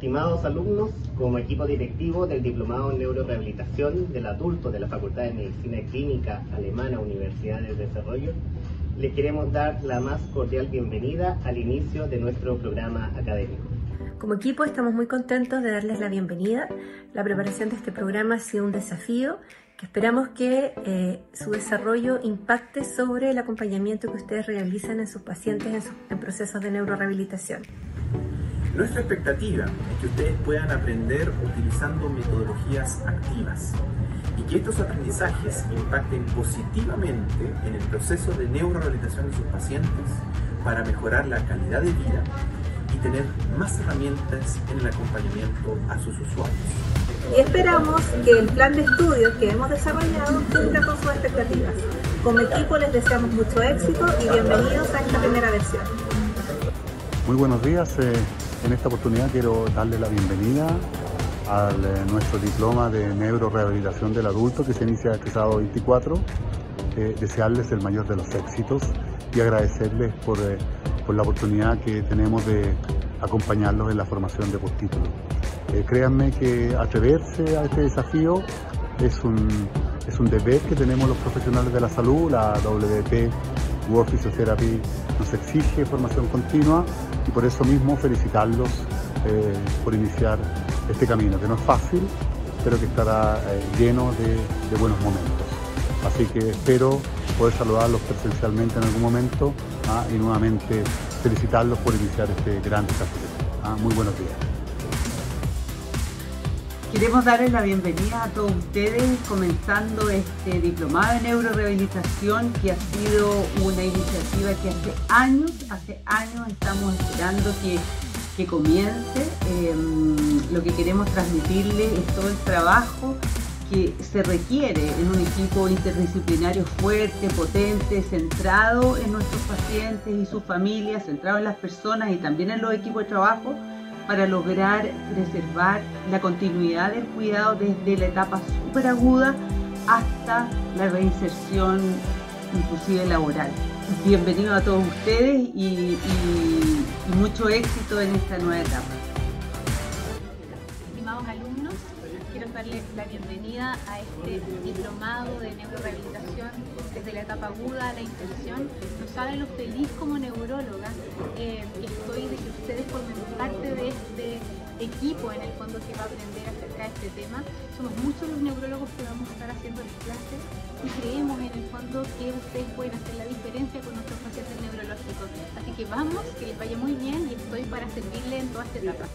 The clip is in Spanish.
Estimados alumnos, como equipo directivo del Diplomado en Neurorehabilitación del Adulto de la Facultad de Medicina Clínica Alemana Universidad del Desarrollo, les queremos dar la más cordial bienvenida al inicio de nuestro programa académico. Como equipo estamos muy contentos de darles la bienvenida. La preparación de este programa ha sido un desafío que esperamos que eh, su desarrollo impacte sobre el acompañamiento que ustedes realizan en sus pacientes en, en procesos de neurorehabilitación. Nuestra expectativa es que ustedes puedan aprender utilizando metodologías activas y que estos aprendizajes impacten positivamente en el proceso de neurorehabilitación de sus pacientes para mejorar la calidad de vida y tener más herramientas en el acompañamiento a sus usuarios. Y esperamos que el plan de estudios que hemos desarrollado cumpla con sus expectativas. Como equipo les deseamos mucho éxito y bienvenidos a esta primera versión. Muy buenos días. Eh, en esta oportunidad quiero darle la bienvenida a eh, nuestro diploma de neurorehabilitación del adulto que se inicia este sábado 24. Eh, desearles el mayor de los éxitos y agradecerles por, eh, por, la oportunidad que tenemos de acompañarlos en la formación de postítulo. créanme que atreverse a este desafío es un, es un deber que tenemos los profesionales de la salud, la WP World Physiotherapy nos exige formación continua y por eso mismo felicitarlos eh, por iniciar este camino, que no es fácil, pero que estará eh, lleno de, buenos momentos. Así que espero poder saludarlos presencialmente en algún momento ¿ah? y nuevamente felicitarlos por iniciar este gran desafío. ¿ah? Muy buenos días. Queremos darles la bienvenida a todos ustedes comenzando este diplomado de neurorehabilitación que ha sido una iniciativa que hace años, hace años estamos esperando que, que comience. Em, lo que queremos transmitirles es todo el trabajo que se requiere en un equipo interdisciplinario fuerte, potente, centrado en nuestros pacientes y sus familias, centrado en las personas y también en los equipos de trabajo para lograr preservar la continuidad del cuidado desde la etapa súper aguda hasta la reinserción inclusive laboral. Bienvenidos a todos ustedes y mucho éxito en esta nueva etapa. Darles la bienvenida a este diplomado de neurorehabilitación desde la etapa aguda a la intención. No saben lo feliz como neuróloga eh, estoy de que ustedes formen parte de este equipo en el fondo que va a aprender acerca de este tema. Somos muchos los neurólogos que vamos a estar haciendo las clases y creemos en el fondo que ustedes pueden hacer la diferencia con nuestros pacientes neurológicos. Así que vamos, que les vaya muy bien y estoy para servirle en toda esta etapa.